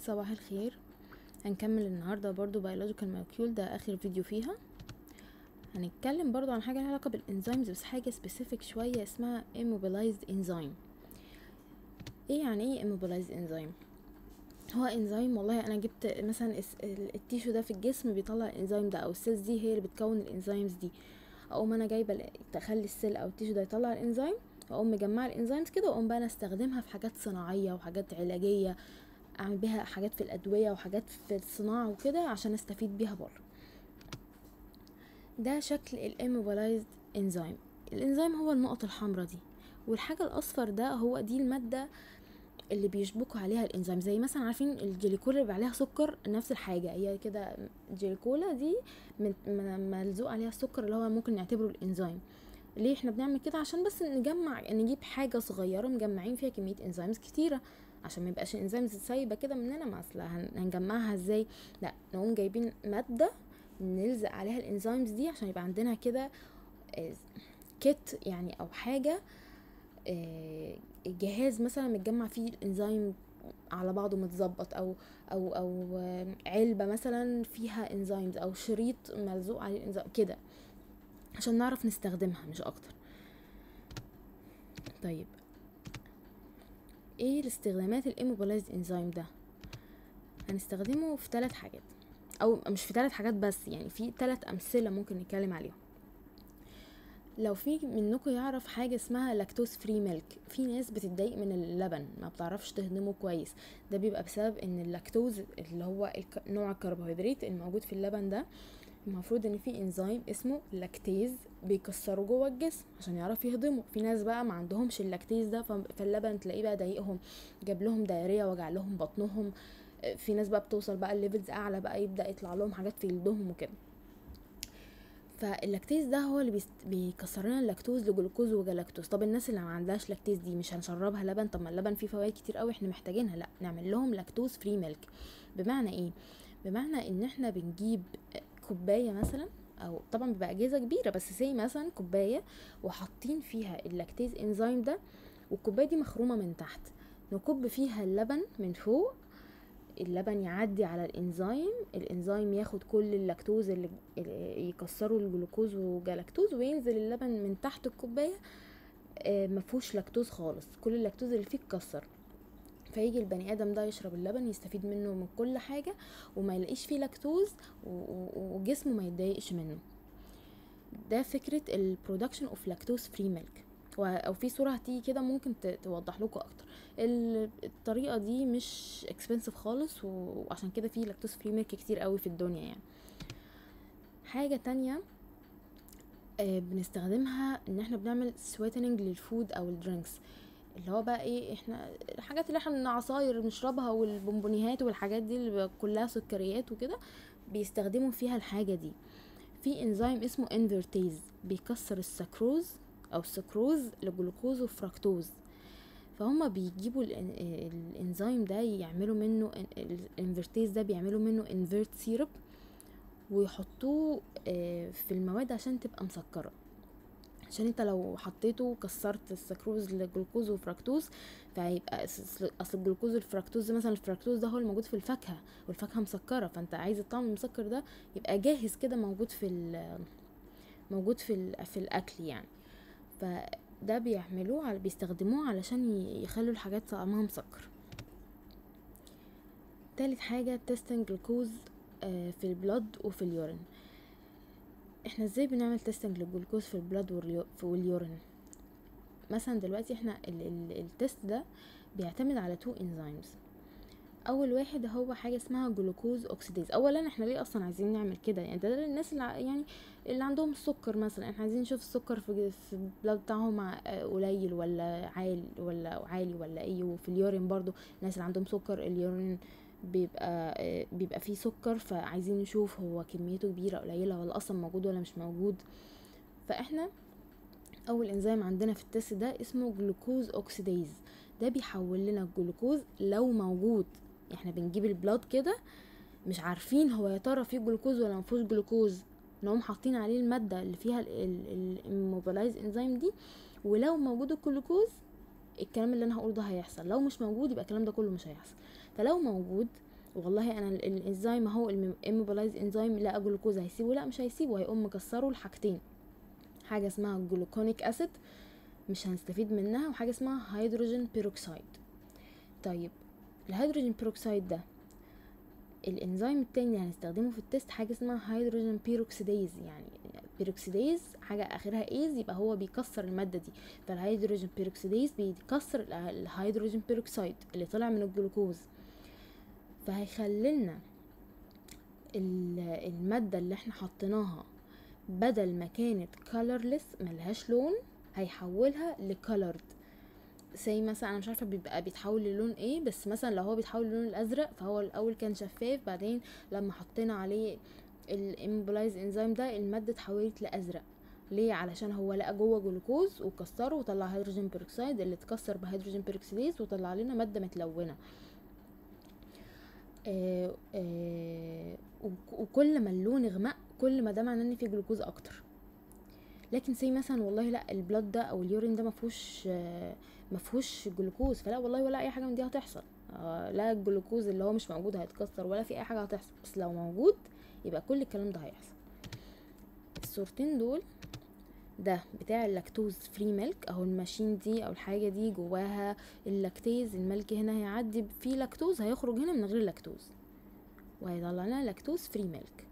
صباح الخير. هنكمل النهاردة برضو biological molecule ده آخر فيديو فيها. هنتكلم برضو عن حاجة لها علاقة بال enzymes بس حاجة specific شوية اسمها immobilized enzyme. إيه يعني إيه immobilized enzyme هو انزيم والله أنا جبت مثلا ال tissue ده في الجسم بيطلع الانزيم ده أو ال cells دي هي اللي بتكون ال enzymes دي. أقوم أنا جايبة تخلي ال cell أو ال tissue ده يطلع الانزيم وأقوم مجمعة ال enzymes كده وأقوم بقى أنا أستخدمها في حاجات صناعية وحاجات علاجية. أعمل بيها حاجات في الأدوية وحاجات في الصناعة وكده عشان أستفيد بيها بره. ده شكل الاموبلايزد انزيم الإنزيم هو النقط الحمراء دي والحاجة الأصفر ده هو دي المادة اللي بيشبكوا عليها الإنزيم. زي مثلا عارفين الجليكولا اللي عليها سكر نفس الحاجة هي كده الجليكولا دي ملزوق عليها السكر اللي هو ممكن نعتبره الإنزيم. ليه إحنا بنعمل كده؟ عشان بس نجمع نجيب حاجة صغيرة مجمعين فيها كمية إنزيمز كتيرة. عشان ما يبقاش الانزيمز سايبة كده مننا ما أصل هن- هنجمعها إزاي؟ لأ نقوم جايبين مادة نلزق عليها الإنزيمز دي عشان يبقى عندنا كده آه، كت يعني أو حاجة آه، جهاز مثلا متجمع فيه الإنزيم على بعضه متظبط أو أو أو آه، علبة مثلا فيها إنزيمز أو شريط ملزوق عليه الإنزيم كده عشان نعرف نستخدمها مش أكتر. طيب إيه الاستخدامات ال immobilized enzyme ده؟ هنستخدمه في ثلاث حاجات. أو مش في ثلاث حاجات بس يعني في ثلاث أمثلة ممكن نتكلم عليهم. لو في منكم يعرف حاجة اسمها lactose free milk في ناس بتتضايق من اللبن ما بتعرفش تهضمه كويس. ده بيبقى بسبب إن اللاكتوز اللي هو نوع الكربوهيدرات الموجود في اللبن ده المفروض إن في انزيم اسمه lactase بيكسره جوه الجسم عشان يعرف يهضمه في ناس بقى ما عندهمش ال lactase ده فاللبن تلاقيه بقى ضايقهم جاب لهم diarrhea وجع لهم بطنهم. في ناس بقى بتوصل بقى ال levels أعلى بقى يبدأ يطلع لهم حاجات في جلدهم وكده. فال lactase ده هو اللي. بيكسر لنا ال lactose ل glucose و galactose. طب الناس اللي ما عندهاش lactase دي مش هنشربها لبن؟ طب ما اللبن فيه فوائد كتير قوي إحنا محتاجينها. لأ نعمل لهم lactose free milk بمعنى إيه؟ بمعنى إن إحنا بنجيب كوباية مثلا أو طبعا بيبقى أجهزة كبيرة بس زي مثلا كوباية وحاطين فيها ال lactase enzyme ده والكوباية دي مخرومة من تحت. نكب فيها اللبن من فوق اللبن يعدي على ال enzyme ال enzyme ياخد كل اللاكتوز اللي يكسره ل glucose و galactose وينزل اللبن من تحت الكوباية آه، مفهوش لاكتوز خالص. كل اللاكتوز اللي فيه اتكسر. فيجي البني آدم ده يشرب اللبن يستفيد منه من كل حاجة وما يلاقيش فيه لاكتوز وجسمه ما يتضايقش منه. ده فكرة ال production of lactose free milk أو في صورة هتيجي كده ممكن توضح لكم أكتر. ال- الطريقة دي مش expensive خالص وعشان كده في lactose free milk كتير قوي في الدنيا يعني. حاجة تانية آه، بنستخدمها إن إحنا بنعمل sweetening لل food أو ال drinks اللي هو بقى إيه إحنا الحاجات اللي إحنا عصاير بنشربها والبونبونيهات والحاجات دي اللي كلها سكريات وكده بيستخدموا فيها الحاجة دي. في انزيم اسمه invertase بيكسر السكروز أو السكروز لجلوكوز وفركتوز فهم بيجيبوا الانزيم ده يعملوا منه ال invertase ده بيعملوا منه invert syrup ويحطوه آه، في المواد عشان تبقى مسكرة. عشان انت لو حطيته وكسرت ال sucrose ل glucose و fructose فهيبقى أصل ال glucose وال fructose مثلا الفركتوز ده هو الموجود في الفاكهة والفاكهة مسكرة فأنت عايز الطعم المسكر ده يبقى جاهز كده موجود في موجود في في الأكل يعني. فده بيعملوه على بيستخدموه علشان يخلوا الحاجات طعمها مسكر. تالت حاجة testing glucose آه، في ال blood وفي ال urine إحنا إزاي بنعمل تيستنج للجلوكوز في البلد واليو- واليورين مثلا دلوقتي إحنا ال ال ال test ده بيعتمد على two enzymes أول واحد هو حاجة اسمها glucose oxidase اولا إحنا ليه أصلا عايزين نعمل كده؟ يعني ده للناس اللي يعني اللي عندهم السكر مثلا. إحنا عايزين نشوف السكر في في ال blood بتاعهم قليل ولا عالي ولا عالي ولا إيه؟ وفي ال urine برضو الناس اللي عندهم سكر ال urine بيبقى آه، بيبقى فيه سكر فعايزين نشوف هو كميته كبيرة قليلة ولا أصلا موجود ولا مش موجود. فإحنا أول إنزيم عندنا في ال test ده اسمه glucose oxidase ده بيحول لنا الجلوكوز لو موجود. إحنا بنجيب ال blood كده مش عارفين هو يا ترى فيه جلوكوز ولا مفيهوش جلوكوز. نقوم حاطين عليه المادة اللي فيها ال immobilized enzyme دي. ولو موجود الجلوكوز الكلام اللي أنا هقوله ده هيحصل. لو مش موجود يبقى الكلام ده كله مش هيحصل. فلو موجود والله أنا ال- الإنزيم أهو ال immobilized enzyme لقى جلوكوز هيسيبه لا مش هيسيبه هيقوم مكسره لحاجتين. حاجة اسمها gluconic acid مش هنستفيد منها وحاجة اسمها hydrogen peroxide طيب ال hydrogen peroxide ده الإنزيم التاني اللي هنستخدمه في ال test حاجة اسمها hydrogen peroxidase يعني peroxidase حاجة آخرها ase يبقى هو بيكسر المادة دي. فال hydrogen peroxidase بيكسر ال- ال hydrogen peroxide اللي طلع من الجلوكوز. فهيخلي لنا ال- المادة اللي إحنا حطيناها بدل ما كانت colorless ملهاش لون هيحولها ل colored زي مثلا أنا مش عارفة بيبقى بيتحول للون إيه بس مثلا لو هو بيتحول للون الأزرق فهو الأول كان شفاف بعدين لما حطينا عليه ال immobilized enzyme ده المادة اتحولت لأزرق. ليه؟ علشان هو لقى جوه جلوكوز وكسره وطلع hydrogen peroxide اللي اتكسر ب hydrogen peroxidase وطلع لنا مادة متلونة. آه آه وك- وكل ما اللون غمق كل ما ده معناه إن في جلوكوز أكتر. لكن زي مثلا والله لا ال blood ده أو ال urine ده مفهوش مفهوش جلوكوز فلا والله ولا أي حاجة من دي هتحصل. آه، لا الجلوكوز اللي هو مش موجود هيتكسر ولا في أي حاجة هتحصل. بس لو موجود يبقى كل الكلام ده هيحصل. الصورتين دول ده بتاع ال lactose free milk أهو ال machine دي أو الحاجة دي جواها ال lactase ال milk هنا هيعدي فيه لاكتوز هيخرج هنا من غير لاكتوز. وهيطلع لنا lactose free milk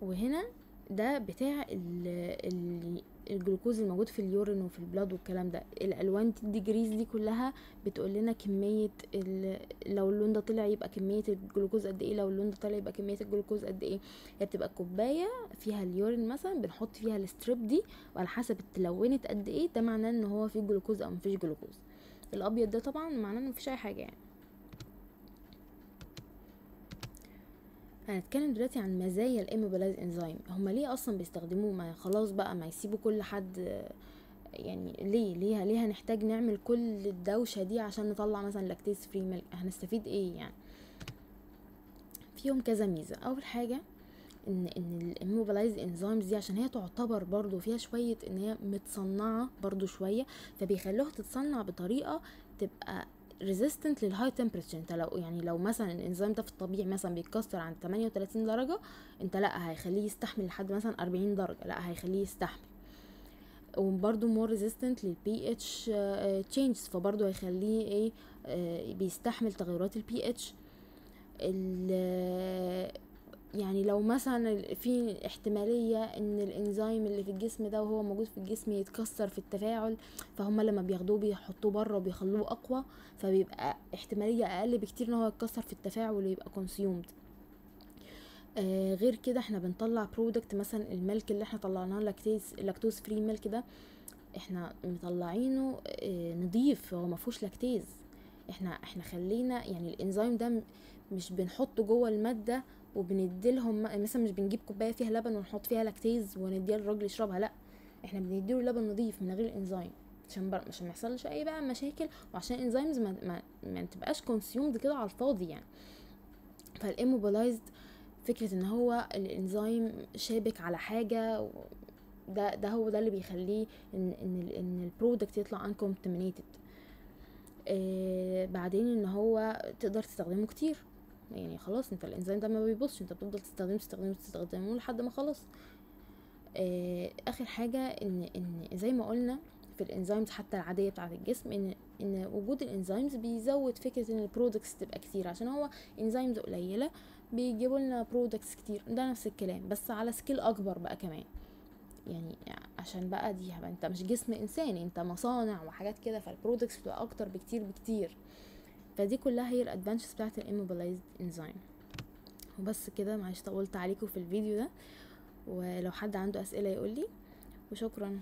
وهنا ده بتاع ال الجلوكوز الموجود في ال urine وفي ال blood والكلام ده الألوان ال degrees دي كلها بتقول لنا كمية لو اللون ده طلع يبقى كمية الجلوكوز قد إيه لو اللون ده طلع يبقى كمية الجلوكوز قد إيه. هي بتبقى كوباية فيها ال urine مثلا بنحط فيها ال strip دي وعلى حسب اتلونت قد إيه ده معناه إن هو فيه جلوكوز أو مفيش جلوكوز. الأبيض ده طبعا معناه ان مفيش أي حاجة يعني. هنتكلم دلوقتي عن مزايا ال immobilized enzyme هما ليه أصلا بيستخدموه؟ ما خلاص بقى ما يسيبوا كل حد يعني ليه؟ ليه؟ ليه هنحتاج نعمل كل الدوشة دي عشان نطلع مثلا lactase free milk هنستفيد إيه يعني؟ فيهم كذا ميزة. أول حاجة إن إن ال immobilized enzymes دي عشان هي تعتبر برضو فيها شوية إن هي متصنعة برضو شوية فبيخلوها تتصنع بطريقة تبقى resistant لل high temperature انت لو يعني لو مثلا الانزيم ده في الطبيعي مثلا بيتكسر عند 38 درجة انت لا هيخليه يستحمل لحد مثلا 40 درجة لا هيخليه يستحمل. وبرده more resistant لل pH changes فبرضه هيخليه إيه آه، بيستحمل تغيرات البي اتش يعني لو مثلا في احتمالية إن الإنزيم اللي في الجسم ده وهو موجود في الجسم يتكسر في التفاعل فهم لما بياخدوه بيحطوه بره وبيخلوه أقوى فبيبقى احتمالية أقل بكتير إن هو يتكسر في التفاعل ويبقى consumed آه غير كده إحنا بنطلع product مثلا ال milk اللي إحنا طلعناه lactase lactose free milk ده إحنا مطلعينه آه نضيف هو ما lactase إحنا إحنا خلينا يعني الإنزيم ده مش بنحطه جوه المادة وبنديلهم مثلا مش بنجيب كوباية فيها لبن ونحط فيها lactase ونديها للراجل يشربها لأ إحنا بنديله لبن نضيف من غير انزيم عشان بر... عشان ما يحصلش أي بقى مشاكل وعشان enzymes ما, ما, ما تبقاش consumed كده على الفاضي يعني. فال immobilized فكرة إن هو الانزيم شابك على حاجة و- ده ده هو ده اللي بيخليه إن إن إن ال product يطلع uncontaminated آه بعدين إن هو تقدر تستخدمه كتير. يعني خلاص انت الإنزيم ده ما بيبوظش انت بتفضل تستخدمه تستخدمه تستخدمه لحد ما خلاص. آه آخر حاجة إن إن زي ما قلنا في ال enzymes حتى العادية بتاعة الجسم إن إن وجود ال enzymes بيزود فكرة إن ال products تبقى كتير عشان هو enzymes قليلة بيجيبوا لنا products كتير. ده نفس الكلام بس على scale أكبر بقى كمان. يعني عشان بقى دي أنت مش جسم إنساني أنت مصانع وحاجات كده فال products بتبقى أكتر بكتير بكتير. فدي كلها هي ال advantages بتاعت ال immobilized enzyme وبس كده معلش طولت عليكم في الفيديو ده ولو حد عنده أسئلة يقول لي وشكرا.